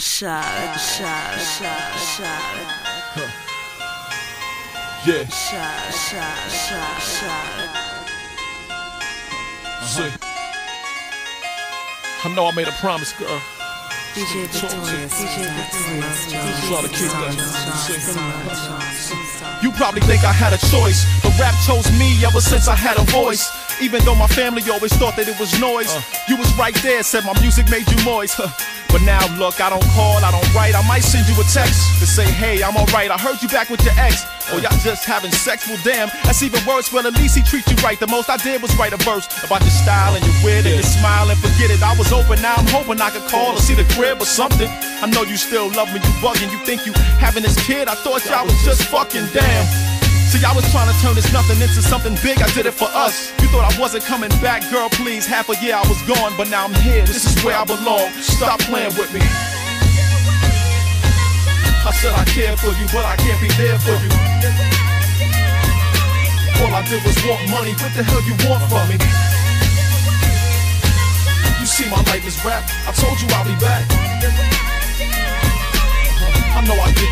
Shot, shot, shot, shot. Yeah. Shot, shot, shot, shot. Uh-huh. I know I made a promise, girl. DJ Victorious, DJ Victorious, DJ Try to keep that. Victorious. You probably think I had a choice, but rap chose me ever since I had a voice. Even though my family always thought that it was noise, uh. you was right there, said my music made you moist. But now look, I don't call, I don't write. I might send you a text to say, hey, I'm alright. I heard you back with your ex. Or y'all just having sex, well damn, that's even worse. Well, at least he treats you right. The most I did was write a verse about your style and your wit and your smile and forget it. I was open, now I'm hoping I could call or see the crib or something. I know you still love me, you bugging. You think you having this kid? I thought y'all was just fucking damn. See, I was trying to turn this nothing into something big. I did it for us. You thought I wasn't coming back, girl. Please, half a year I was gone, but now I'm here. This is where I belong. Stop playing with me. I said I care for you, but I can't be there for you. All I did was want money. What the hell you want from me? You see, my life is rap. I told you I'll be back.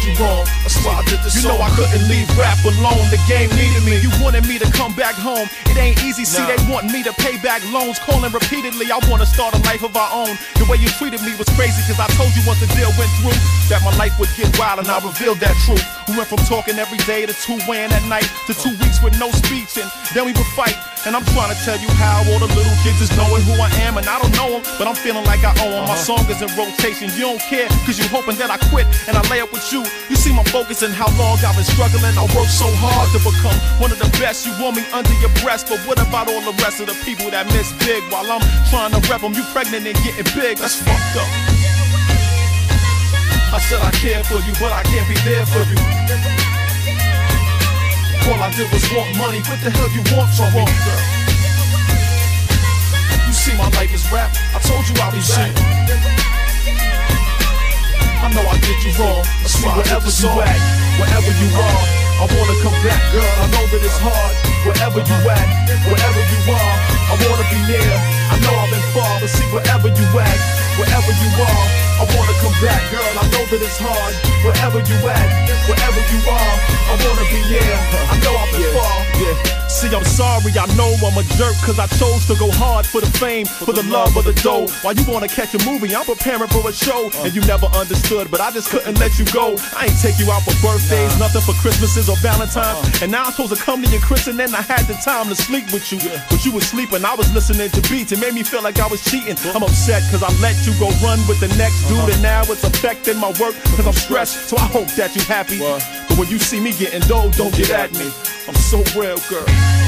You wrong. That's why I did this. You know I couldn't leave rap alone. The game needed me. You wanted me to come back home. It ain't easy. See, they want me to pay back loans. Calling repeatedly. I wanna start a life of our own. The way you treated me was crazy. Cause I told you once the deal went through that my life would get wild and I revealed that truth. We went from talking every day to two weighing at night to two weeks with no speech and then we would fight. And I'm trying to tell you how all the little kids is knowing who I am and I don't know them, but I'm feeling like I owe them. My uh-huh. song is in rotation. You don't care cause you hoping that I quit and I lay up with you. You see my focus and how long I've been struggling. I work so hard to become one of the best. You want me under your breast, but what about all the rest of the people that miss big while I'm trying to rep them? You pregnant and getting big. That's fucked up. I said I care for you, but I can't be there for you. All I did was want money. What the hell you want from me, girl? You see, my life is rap. I told you I'll be back. I know I did you wrong. That's why wherever you at, wherever you are, I wanna come back, girl. I know that it's hard. Wherever you at, wherever you are, I wanna be near. I know I've been far, but see wherever you at, wherever you are, I wanna back, girl. I know that it's hard. Wherever you at, wherever you are, I wanna be near. I know I've been far. See, I'm sorry, I know I'm a jerk, cause I chose to go hard for the fame, for the love of the dough. While you wanna catch a movie, I'm preparing for a show, and you never understood, but I just couldn't let you go. I ain't take you out for birthdays, nothing for Christmases or Valentine's, uh-uh. and now I'm supposed to come to your christening, and I had the time to sleep with you, but you was sleeping, I was listening to beats, it made me feel like I was cheating. I'm upset, cause I let you go run with the next dude, uh-huh. and now it's affecting my work, cause I'm stressed, so I hope that you happy. But when you see me getting dough, don't get at me. I'm so real, girl.